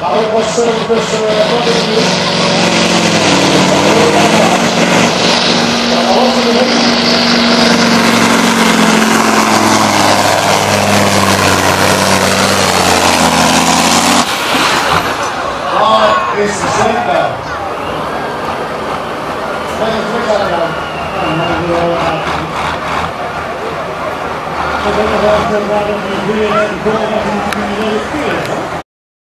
Parou passando o pessoal da pandemia. Right, it's December. Let me pick up Thank you.